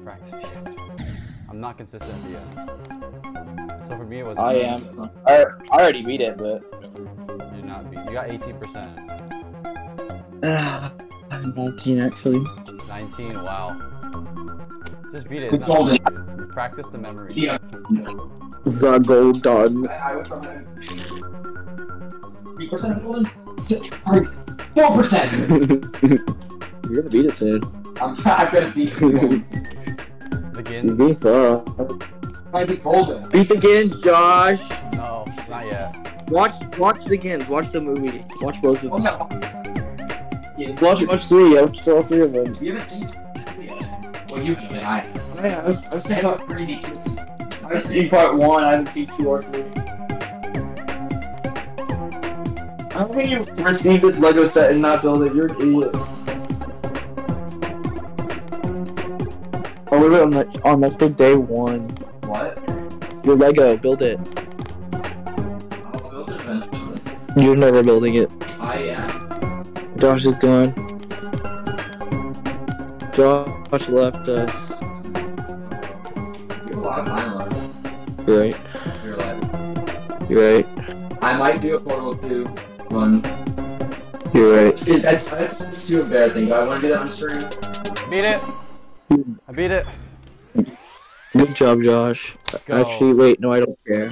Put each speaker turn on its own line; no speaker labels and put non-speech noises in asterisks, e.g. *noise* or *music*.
practiced yet. I'm not consistent yet. So for me, it was.
I am. I, I already beat it, but.
You're not beat. You got 18%. *sighs*
I'm 19 actually.
19. Wow. Just beat it. It's not hard, dude. Practice the memory.
Yeah.
Zagodon.
I went from three percent golden *laughs* four percent. *laughs*
You're gonna beat it soon.
I'm not gonna beat the *laughs* golds.
You
Begin.
beat far.
If I beat golden,
Beat the games, Josh.
No, not yet.
Watch, watch the games. Watch the movie. Watch both of
oh
them.
no. Yeah,
Watch, watch three. I watched all three of them.
You haven't seen. Well, you haven't. I.
I have. I've
I know three teachers.
I've seen part one. I haven't seen two or three. How can you receive this Lego set and not build it? You're an idiot. Oh, wait, on that on that's big day one.
What?
Your Lego, build it.
I'll build it eventually.
You're never building it.
I am.
Josh is gone. Josh left us.
You have a lot of time left.
You're right.
You're alive.
You're right.
I might do a Portal 2 one.
You're right.
Is that's that's too embarrassing. Do I want to do that on stream?
Beat it. I beat it.
Good job, Josh. Actually, wait. No, I don't care.